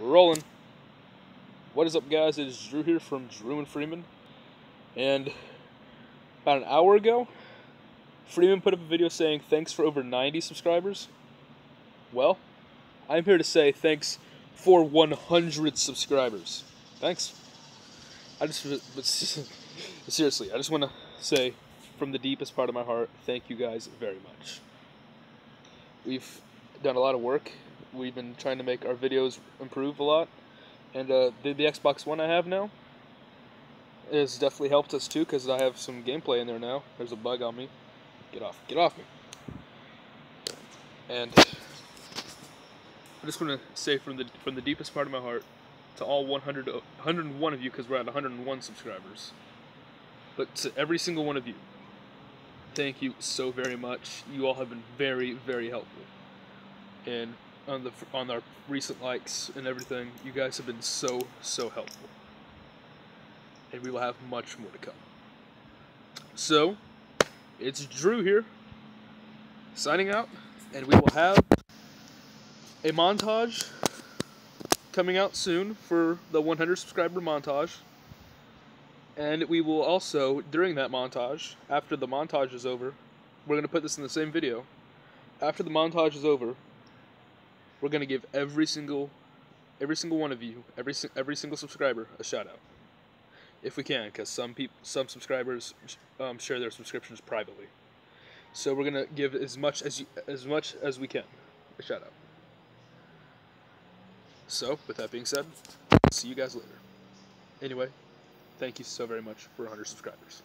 Rolling. What is up, guys? It is Drew here from Drew and Freeman. And about an hour ago, Freeman put up a video saying thanks for over 90 subscribers. Well, I'm here to say thanks for 100 subscribers. Thanks. I just, but seriously, I just want to say from the deepest part of my heart, thank you guys very much. We've done a lot of work we've been trying to make our videos improve a lot. And uh, the, the Xbox One I have now has definitely helped us too because I have some gameplay in there now. There's a bug on me. Get off. Get off me. And I just want to say from the from the deepest part of my heart to all 100 101 of you because we're at 101 subscribers. But to every single one of you, thank you so very much. You all have been very very helpful. And on the on our recent likes and everything. You guys have been so so helpful, and we will have much more to come. So, it's Drew here, signing out, and we will have a montage coming out soon for the 100 subscriber montage. And we will also, during that montage, after the montage is over, we're going to put this in the same video. After the montage is over, we're gonna give every single, every single one of you, every every single subscriber a shout out, if we can, because some people, some subscribers um, share their subscriptions privately. So we're gonna give as much as you, as much as we can, a shout out. So with that being said, see you guys later. Anyway, thank you so very much for 100 subscribers.